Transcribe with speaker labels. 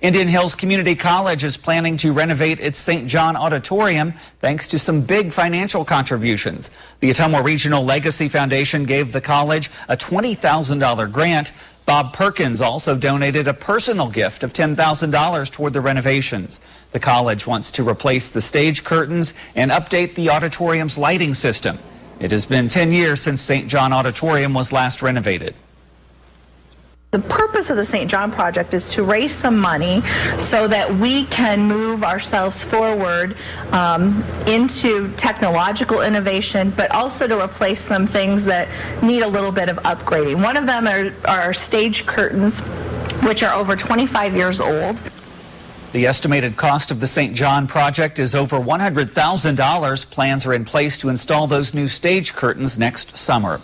Speaker 1: Indian Hills Community College is planning to renovate its St. John Auditorium thanks to some big financial contributions. The Ottumwa Regional Legacy Foundation gave the college a $20,000 grant. Bob Perkins also donated a personal gift of $10,000 toward the renovations. The college wants to replace the stage curtains and update the auditorium's lighting system. It has been 10 years since St. John Auditorium was last renovated.
Speaker 2: The purpose of the St. John Project is to raise some money so that we can move ourselves forward um, into technological innovation, but also to replace some things that need a little bit of upgrading. One of them are, are stage curtains, which are over 25 years old.
Speaker 1: The estimated cost of the St. John project is over $100,000. Plans are in place to install those new stage curtains next summer.